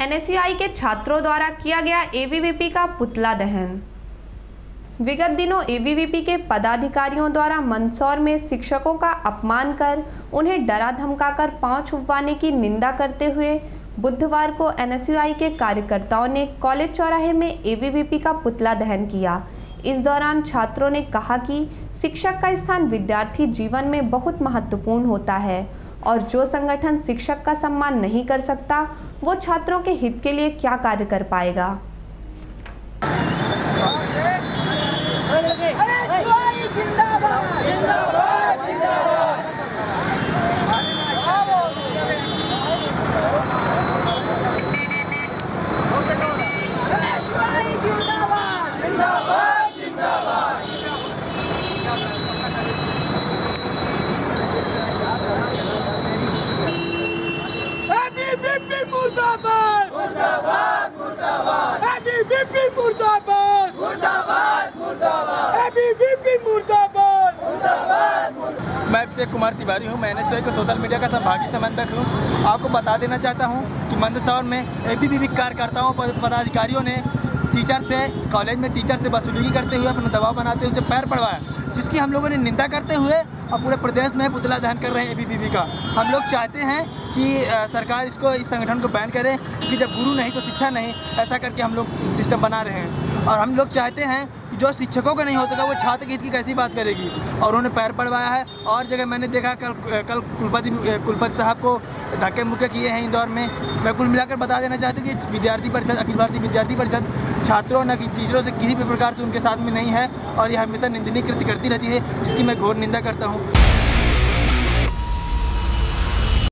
NSUI के छात्रों द्वारा किया गया एबीवीपी का पुतला दहन। विगत दिनों एबीवीपी के पदाधिकारियों द्वारा मंदसौर में शिक्षकों का अपमान कर, उन्हें डरा धमकाकर पाँव छुपवाने की निंदा करते हुए बुधवार को एनएसयूआई के कार्यकर्ताओं ने कॉलेज चौराहे में एबीवीपी का पुतला दहन किया। इस दौरान छात्रों ने कहा कि शिक्षक का स्थान विद्यार्थी जीवन में बहुत महत्वपूर्ण होता है। और जो संगठन शिक्षक का सम्मान नहीं कर सकता, वो छात्रों के हित के लिए क्या कार्य कर पाएगा? मुर्दाबाद। मुर्दाबाद मुर्दाबाद। एबीवीपी मुर्दाबाद। मुर्दाबाद मुर्दाबाद। एबीवीपी मुर्दाबाद। मैं अभिषेक कुमार तिवारी हूँ मैंने स्वयं को सोशल मीडिया का संभागीय समन्वयक हूँ। आपको बता देना चाहता हूँ कि मंदसौर में ए बी कार्यकर्ताओं पद- पदाधिकारियों ने टीचर से कॉलेज में टीचर से वसूली करते हुए अपना दबाव बनाते हुए पैर पड़वाया जिसकी हम लोगों ने निंदा करते हुए और पूरे प्रदेश में पुतला दहन कर रहे हैं ए का। हम लोग चाहते हैं कि सरकार इसको, इस संगठन को बैन करे क्योंकि जब गुरु नहीं तो शिक्षा नहीं, ऐसा करके हम लोग सिस्टम बना रहे हैं। और हम लोग चाहते हैं कि जो शिक्षकों का नहीं हो सका वो छात्र हित की कैसी बात करेगी? और उन्होंने पैर पड़वाया है। और जगह मैंने देखा, कल कल कुलपति कुलपति साहब को धक्के मुक्के किए हैं इंदौर में। मैं कुल मिलाकर बता देना चाहती हूँ कि विद्यार्थी परिषद, अखिल भारतीय विद्यार्थी परिषद, छात्रों न कि टीचरों से किसी भी प्रकार से उनके साथ में नहीं है। और यह हमेशा निंदनीय कृत्य करती रहती है, जिसकी मैं घोर निंदा करता हूँ।